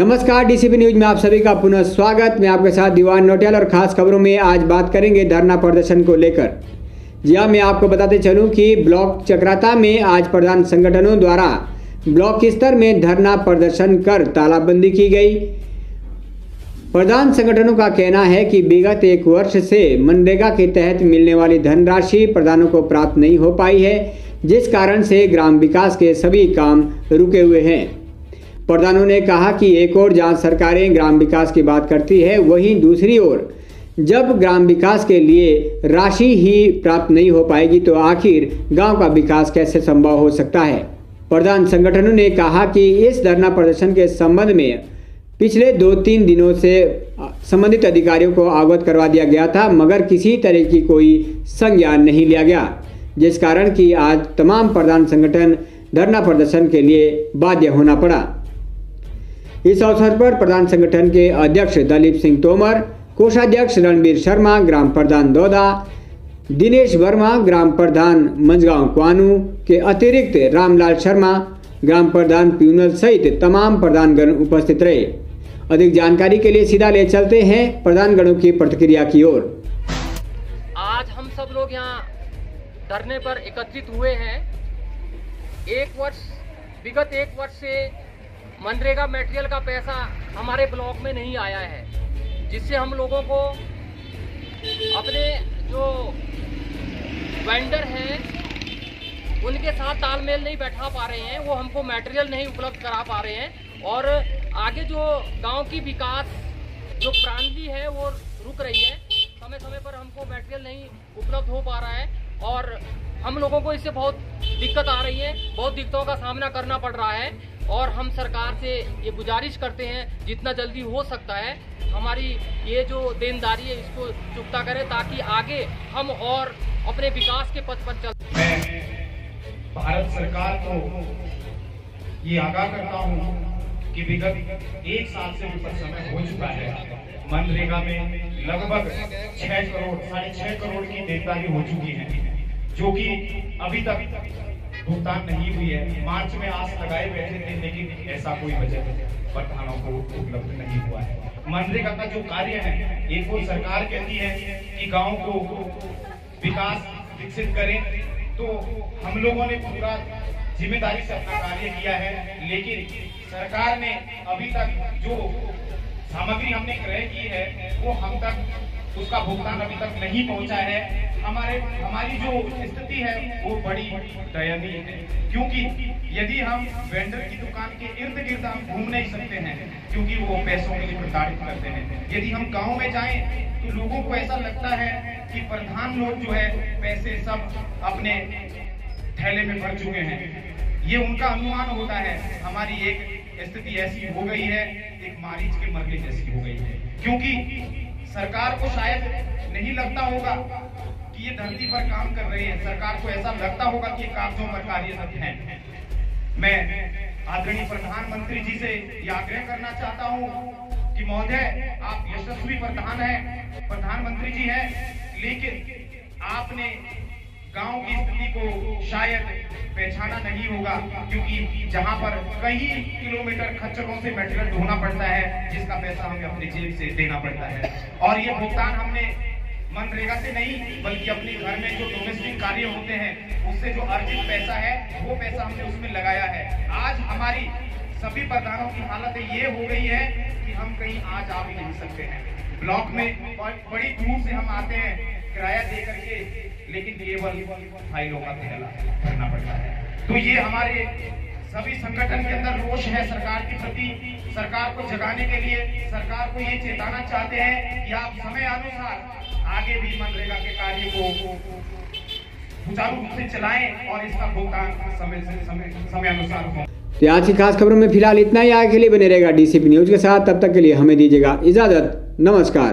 नमस्कार DCP news में आप सभी का पुनः स्वागत। मैं आपके साथ दीवान नोटियाल और खास खबरों में आज बात करेंगे धरना प्रदर्शन को लेकर। जी हाँ मैं आपको बताते चलूँ कि ब्लॉक चक्राता में आज प्रधान संगठनों द्वारा ब्लॉक स्तर में धरना प्रदर्शन कर तालाबंदी की गई। प्रधान संगठनों का कहना है कि विगत एक वर्ष से मनरेगा के तहत मिलने वाली धनराशि प्रधानों को प्राप्त नहीं हो पाई है, जिस कारण से ग्राम विकास के सभी काम रुके हुए हैं। प्रधानों ने कहा कि एक और जहाँ सरकारें ग्राम विकास की बात करती है, वहीं दूसरी ओर, जब ग्राम विकास के लिए राशि ही प्राप्त नहीं हो पाएगी तो आखिर गाँव का विकास कैसे संभव हो सकता है? प्रधान संगठनों ने कहा कि इस धरना प्रदर्शन के संबंध में पिछले दो तीन दिनों से संबंधित अधिकारियों को अवगत करवा दिया गया था, मगर किसी तरह की कोई संज्ञान नहीं लिया गया, जिस कारण कि आज तमाम प्रधान संगठन धरना प्रदर्शन के लिए बाध्य होना पड़ा। इस अवसर पर प्रधान संगठन के अध्यक्ष दलीप सिंह तोमर, कोषाध्यक्ष रणबीर शर्मा, ग्राम प्रधान दौदा, दिनेश वर्मा, ग्राम प्रधान मंझगांव क्वानू, के अतिरिक्त रामलाल शर्मा, ग्राम प्रधान प्यूनल सहित तमाम प्रधानगण उपस्थित रहे। अधिक जानकारी के लिए सीधा ले चलते हैं प्रधानगणों की प्रतिक्रिया की ओर। आज हम सब लोग यहाँ धरने पर एकत्रित हुए हैं। एक वर्ष, विगत एक वर्ष से मनरेगा मटेरियल का पैसा हमारे ब्लॉक में नहीं आया है, जिससे हम लोगों को अपने जो वेंडर हैं, उनके साथ तालमेल नहीं बैठा पा रहे हैं, वो हमको मटेरियल नहीं उपलब्ध करा पा रहे हैं, और आगे जो गाँव की विकास, जो प्रांति है, वो रुक रही है। समय समय पर हमको मटेरियल नहीं उपलब्ध हो पा रहा है, और हम लोगों को इससे बहुत दिक्कत आ रही है, बहुत दिक्कतों का सामना करना पड़ रहा है। और हम सरकार से ये गुजारिश करते हैं, जितना जल्दी हो सकता है, हमारी ये जो देनदारी है, इसको चुकता करें, ताकि आगे हम और अपने विकास के पथ पर चल मैं भारत सरकार को ये आगाह करता हूँ कि विगत एक साल से ऊपर समय हो चुका है। मनरेगा में लगभग छह करोड़, साढ़े छह करोड़ की देनदारी हो चुकी है, जो कि अभी तक भुगतान नहीं हुई है। मार्च में आस लगाए बैठे थे लेकिन ऐसा कोई बजट पठानों को उपलब्ध नहीं हुआ है। मनरेगा का जो कार्य है एक और सरकार कहती है कि गाँव को विकास विकसित करें। तो हम लोगों ने पूरा ज़िम्मेदारी से अपना कार्य किया है, लेकिन सरकार ने अभी तक जो सामग्री हमने क्रय की है, वो हम तक उसका भुगतान अभी तक नहीं पहुँचा है। हमारे, हमारी जो स्थिति है, वो बड़ी दयनीय है। क्योंकि यदि हम वेंडर की दुकान के इर्द गिर्द हम घूम नहीं सकते हैं, क्योंकि वो पैसों के लिए प्रताड़ित करते हैं। यदि हम गाँव में जाएँ तो लोगों को ऐसा लगता है कि प्रधान लोग जो है, पैसे सब अपने थैले में भर चुके हैं। ये उनका अनुमान होता है, हमारी एक स्थिति ऐसी हो गई है, एक मारीच के मरने जैसी हो गई है। क्योंकि सरकार को शायद नहीं लगता होगा कि ये धरती पर काम कर रहे हैं। सरकार को ऐसा लगता होगा कि कागजों पर कार्यरत है। मैं आदरणीय प्रधानमंत्री जी से यह आग्रह करना चाहता हूँ कि महोदय, आप यशस्वी प्रधान हैं, प्रधानमंत्री जी हैं, लेकिन आपने गाँव की स्थिति को शायद पहचाना नहीं होगा, क्योंकि जहाँ पर कई किलोमीटर खच्चरों से मेटेरियल ढोना पड़ता है, जिसका पैसा हमें अपनी जेब से देना पड़ता है। और ये भुगतान हमने मनरेगा से नहीं, बल्कि अपने घर में जो डोमेस्टिक कार्य होते हैं, उससे जो अर्जित पैसा है, वो पैसा हमने उसमें लगाया है। आज हमारी सभी प्रधानों की हालत ये हो गई है कि हम कहीं आज आ भी नहीं सकते हैं। ब्लॉक में बड़ी दूर से हम आते हैं किराया दे करके, लेकिन केवल फाइलों का थैला पड़ता है। तो ये हमारे सभी संगठन के अंदर रोष है सरकार के प्रति। सरकार को जगाने के लिए, सरकार को ये चेताना चाहते हैं कि आप समय अनुसार आगे भी मनरेगा के कार्य को सुचारू रूप से चलाएँ और इसका भुगतान समय से समय समय अनुसार हो। तो आज की खास खबरों में फ़िलहाल इतना ही। आगे के लिए बने रहेगा डीसीपी न्यूज़ के साथ। तब तक के लिए हमें दीजिएगा इजाज़त। नमस्कार।